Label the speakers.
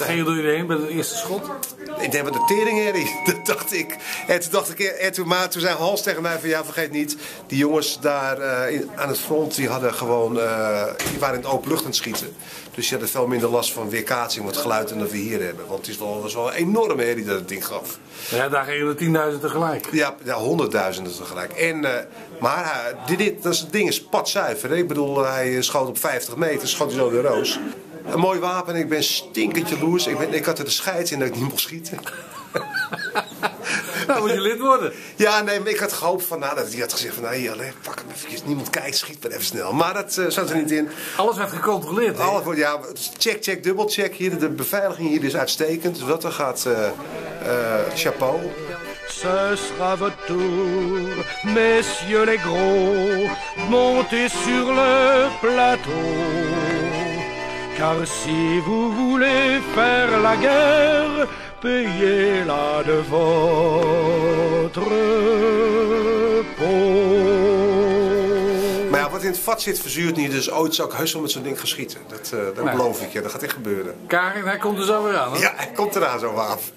Speaker 1: ging je door je heen bij het eerste schot?
Speaker 2: Ik denk, wat de teringherrie, dat dacht ik. En toen dacht ik, en toen, maar toen zei Hans tegen mij van, ja, vergeet niet, die jongens daar eh, in- aan het front, die hadden gewoon, eh, die waren in het open lucht aan het schieten. Dus die hadden veel minder last van weerkaatsing, wat geluid dan dat we hier hebben. Want het is wel, was wel een enorme herrie dat het ding gaf.
Speaker 1: Ja, daar gingen er 10.000 tegelijk.
Speaker 2: Ja, ja honderdduizenden tegelijk. En, eh, maar dit, dit, dat is, het ding is patzuiver. hè. Ik bedoel, hij schoot op 50 meter, schoot hij zo de roos. Een mooi wapen en ik ben stinkend jaloers. Ik, ben, ik had er de scheid in dat ik niet mocht schieten.
Speaker 1: Nou, moet je lid worden.
Speaker 2: Ja, nee, maar ik had gehoopt van, nou, dat hij had gezegd van, nou, hier, pak hem even, niemand kijkt, schiet maar even snel. Maar dat eh, zat er niet in.
Speaker 1: Alles werd gecontroleerd. hè?
Speaker 2: Alles wordt, ja, check, check, dubbelcheck. Hier, de beveiliging hier is uitstekend. Dus wat er gaat, eh, eh, chapeau.
Speaker 3: Ce sera votre tour, messieurs les gros, montez sur le plateau. Car si vous voulez faire la guerre, payez-la de votre peau.
Speaker 2: Maar ja, wat in het vat zit, verzuurt niet. Dus ooit zou ik heus wel met zo'n ding geschieten. Dat, eh, dat
Speaker 1: Nee.
Speaker 2: beloof ik je. Dat gaat echt gebeuren.
Speaker 1: Karin, hij komt er zo weer aan. Hoor.
Speaker 2: Ja, hij komt eraan zo af.